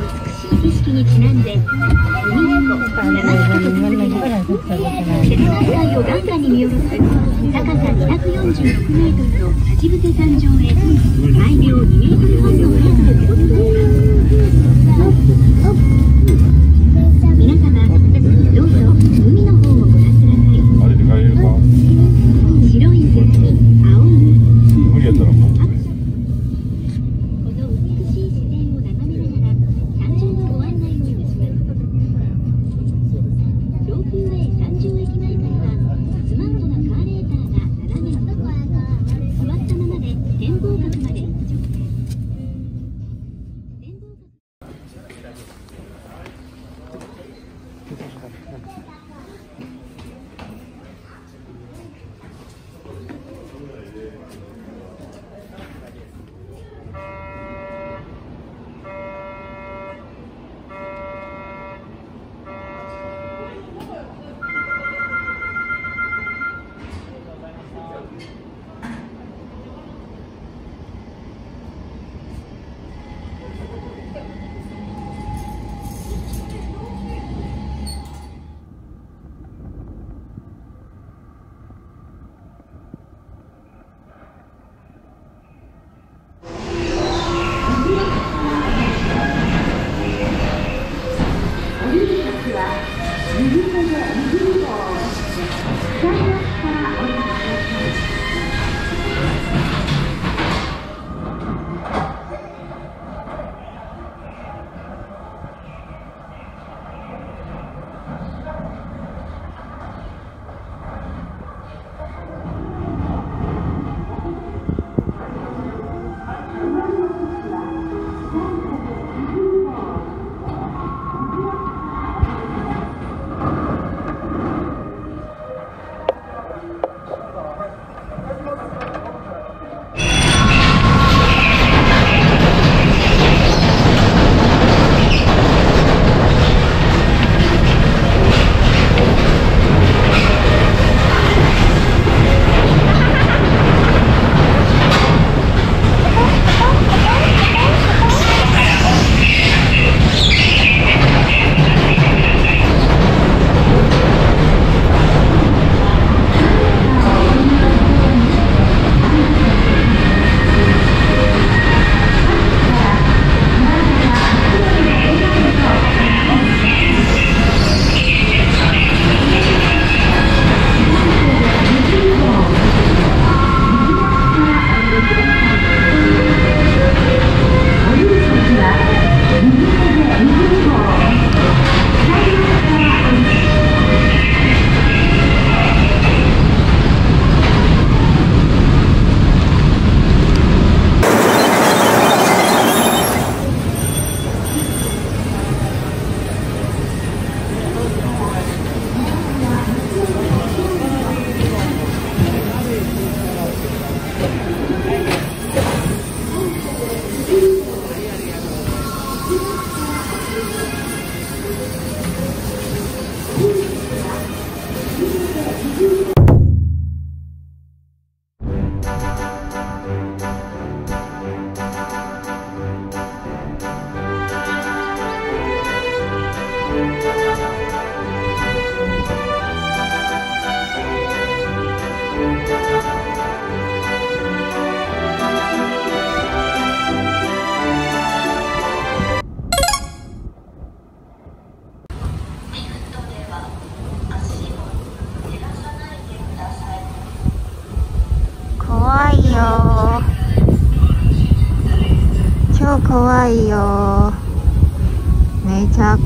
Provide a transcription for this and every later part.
美しい景色にちなんで海猫七つと続けて瀬戸内海を眼下に見下ろす高さ246メートルの立ち伏山上へ毎秒2メートルほどの速さで登っています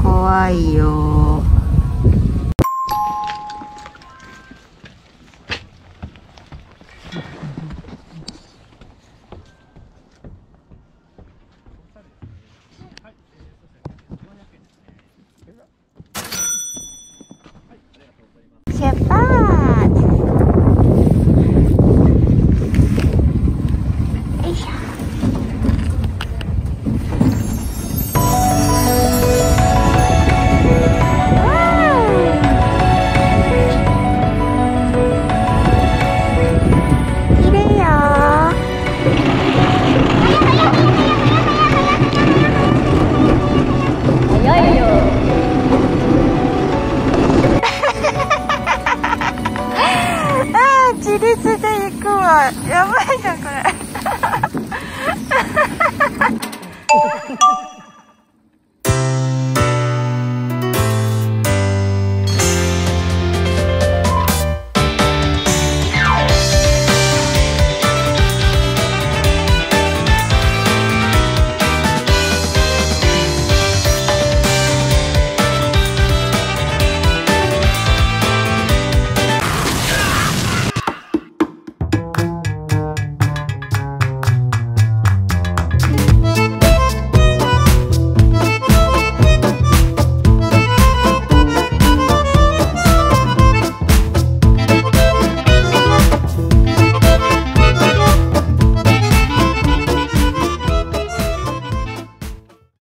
怖いよ。